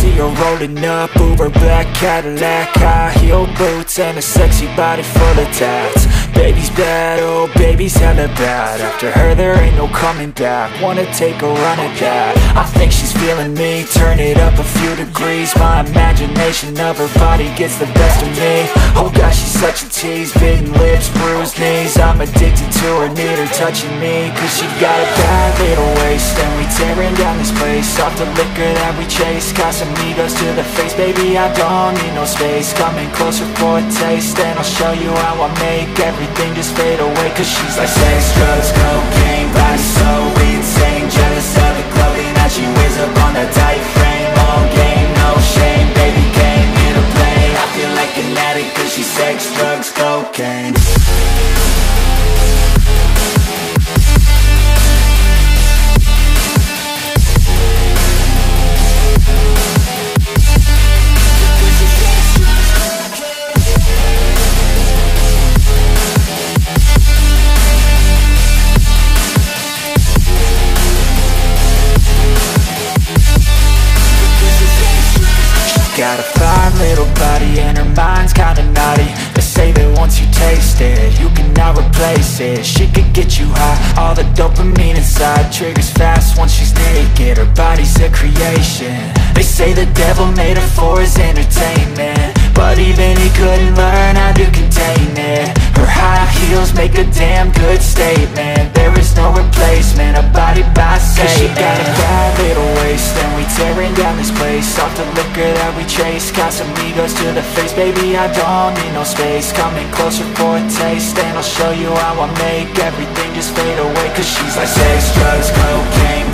see her rolling up Uber black Cadillac High heel boots and a sexy body full of tats. Baby's bad, oh baby's hella bad. After her there ain't no coming back. Wanna take a run at that. I think she's feeling me. Turn it up a few degrees. My imagination of her body gets the best of me. Oh gosh, she's such a tease. Bitten lips, bruised knees Addicted to her, need her touching me. Cause she got a bad little waist And we tearing down this place. Off the liquor that we chase Casamigos to the face. Baby, I don't need no space. Coming closer for a taste And I'll show you how I make everything just fade away. Cause she's like sex, drugs, cocaine Body so insane. Jealous of the clothing that she wears up on that tight frame. All game, no shame Baby came here to play. I feel like an addict Cause she's sex, drugs, cocaine She could get you high, all the dopamine inside Triggers fast once she's naked, her body's a creation. They say the devil made her for his entertainment. But even he couldn't learn how to contain liquor that we chase Casamigos to the face. Baby, I don't need no space. Coming closer for a taste And I'll show you how I make everything just fade away. Cause she's like sex, drugs, cocaine